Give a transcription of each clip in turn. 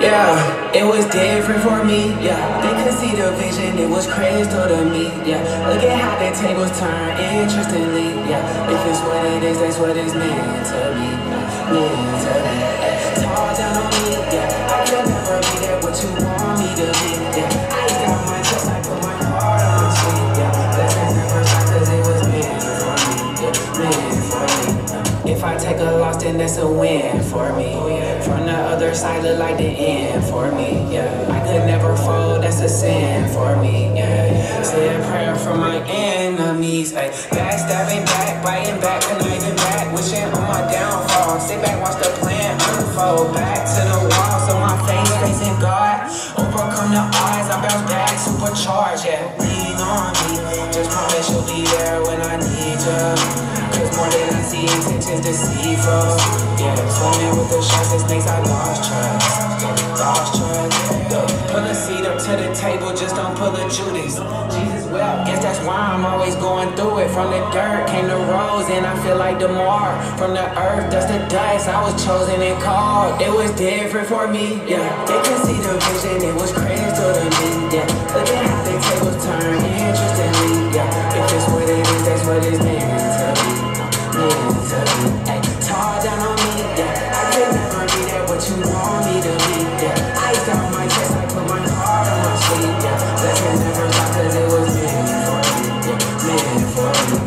Yeah, it was different for me. Yeah, they could see the vision, it was crystal to me. Yeah, look at how the tables turn interestingly. Yeah, if it's what it is, that's what it's meant to be. Meant to be. Talk down on take a loss, then that's a win for me. From the other side, look like the end for me. Yeah, I could never fold, that's a sin for me. Yeah, say a prayer for my enemies. Ay, backstabbing back, biting back, conniving back, wishing on my downfall. Sit back, watch the plan unfold. Back to the wall, so my face facing God. Overcome the odds, I bounce back, supercharged. Yeah, lean on me. Just promise you'll be there when I need you. More than I see intentions deceitful Yeah, swimming with the sharks and snakes, I lost trust. Lost trust. Pull a seat up to the table, just don't pull a Judas. Jesus well, guess that's why I'm always going through it. From the dirt came the rose and I feel like DeMar From the earth, dust to dust, I was chosen and called. It was different for me, yeah. They can see the vision, it was crystal to me, yeah. Look at meant for me. Meant for me,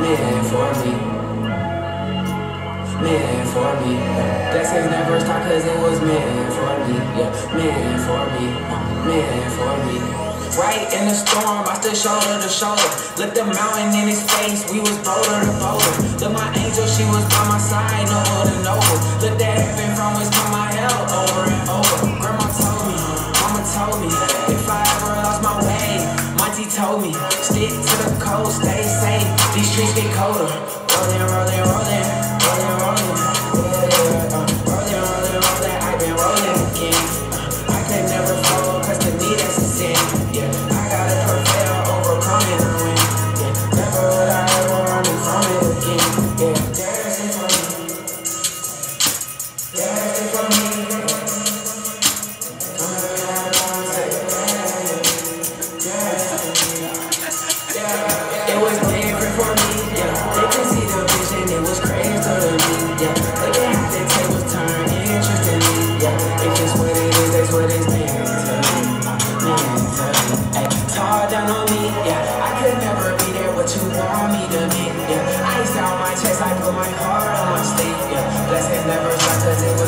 meant for me. Meant for me. Blessings never stop cause it was meant for me. Yeah, meant for me. Right in the storm, I stood shoulder to shoulder. Looked the mountain in his face, we was boulder to boulder. Look my angel, she was by my side, no to over. Looked at heaven from which come my hell over and over. Grandma told me, mama told me, if I ever lost my way, Monty told me, stick to the coast, stay safe. These streets get colder. Rolling, rolling, rolling, rolling. I could never be there, what you want me to need. Yeah, I still have my chest, I put my heart on my. Yeah, blessings never stop, cause it was.